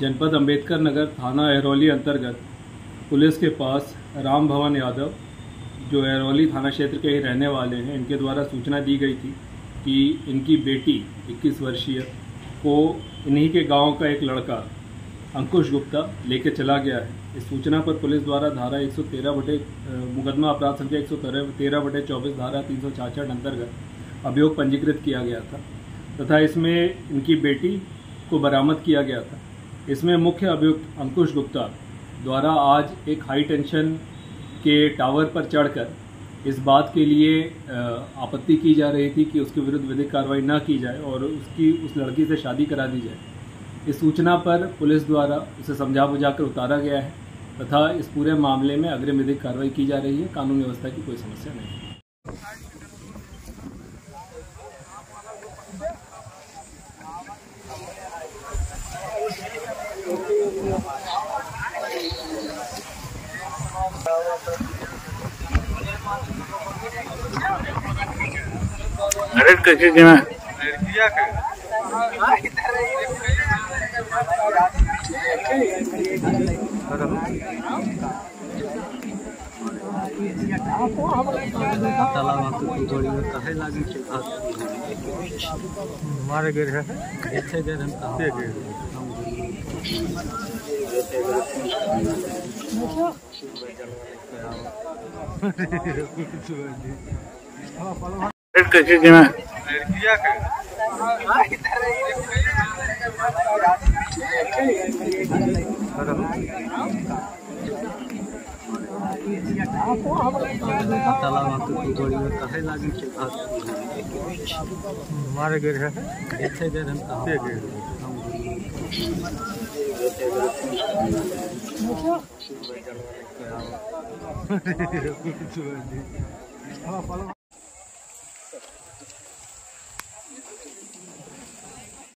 जनपद अंबेडकर नगर थाना एहरौली अंतर्गत पुलिस के पास राम भवन यादव, जो एहरौली थाना क्षेत्र के ही रहने वाले हैं, इनके द्वारा सूचना दी गई थी कि इनकी बेटी 21 वर्षीय को इन्हीं के गाँव का एक लड़का अंकुश गुप्ता लेके चला गया है। इस सूचना पर पुलिस द्वारा धारा 113 बटे मुकदमा अपराध संख्या एक सौ तेरह बटे चौबीस धारा तीन सौ छाछठ अंतर्गत अभियोग पंजीकृत किया गया था तथा इसमें इनकी बेटी को बरामद किया गया था। इसमें मुख्य अभियुक्त अंकुश गुप्ता द्वारा आज एक हाई टेंशन के टावर पर चढ़कर इस बात के लिए आपत्ति की जा रही थी कि उसके विरुद्ध विधिक कार्रवाई न की जाए और उसकी, उस लड़की से शादी करा दी जाए। इस सूचना पर पुलिस द्वारा उसे समझा बुझाकर उतारा गया है तथा इस पूरे मामले में अग्रिम विधिक कार्रवाई की जा रही है। कानून व्यवस्था की कोई समस्या नहीं है अरेस्ट कैसे किया तालाब थोड़ी में कहे लागी के मारे गए है? कैसे किया तालाब थोड़ी में कहे लागी मारे गए है हम कहाँ के गए हम